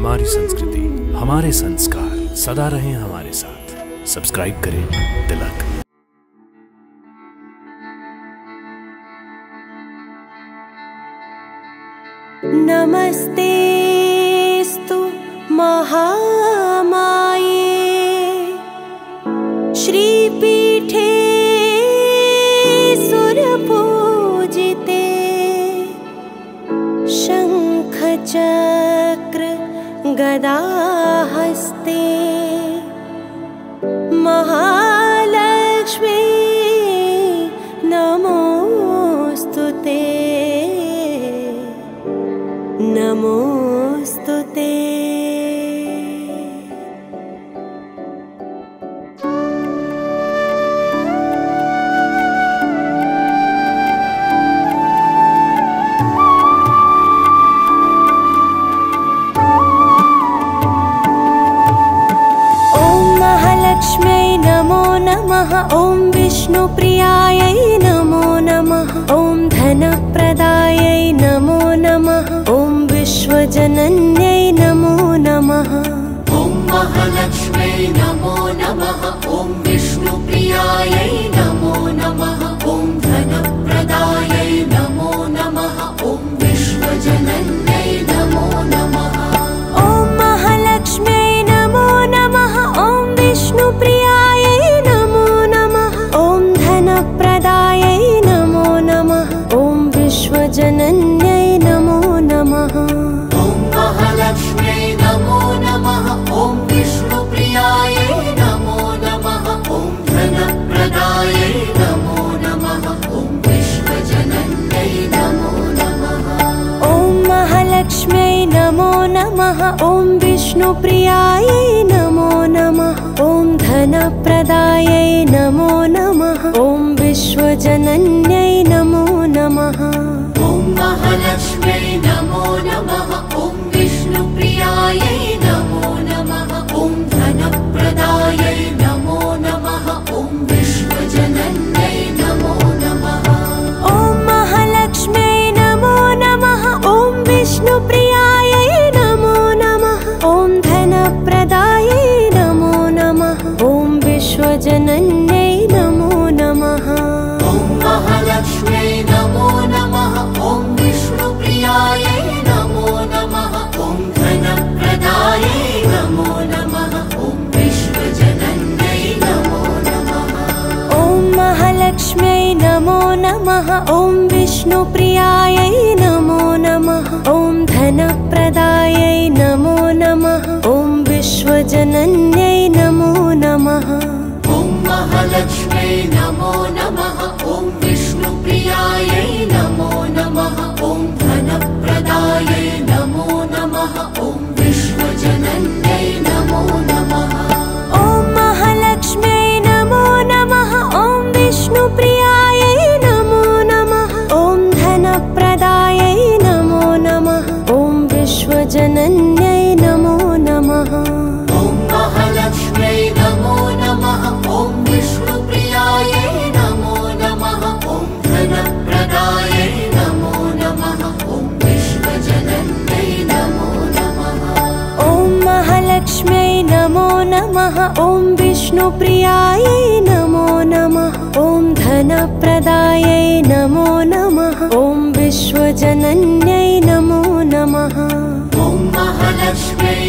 हमारी संस्कृति, हमारे संस्कार सदा रहें हमारे साथ। सब्सक्राइब करें तिलक नमस्तेस्तु महामाये। श्रीपीठे सुरपूजिते। शङ्खचक्र गदाहस्ते महालक्ष्मी नमोऽस्तु ते। नमोऽस्तु नमः। ॐ विष्णुप्रियायै नमो नमः। ॐ धनप्रदायै नमो नमः। ॐ विश्वजनन्यै नमो नमः। ॐ महालक्ष्म्यै नमो नमः। ॐ विष्णुप्रियायै नमो नमः। ॐ नमः। ॐ विष्णुप्रियायै नमो नमः। ॐ धनप्रदायै नमो नमः। ॐ विश्वजनन्यै नमो। ॐ विष्णुप्रियायै नमो नमः। ॐ धनप्रदायै नमो नमः। ॐ विश्वजनन्यै नमो नमः। ॐ महालक्ष्म्यै नमो नमः। ॐ विष्णुप्रियायै नमो नमः। ॐ धनप्रदायै नमो नमः। ॐ विश्वजनन्यै नमः महालक्ष्म्यै नमो नमः। ॐ विष्णुप्रियायै नमो नमः। ॐ धनप्रदायै नमो नमः। ॐ विश्वजनन्यै नमो नमः। ॐ महालक्ष्म्यै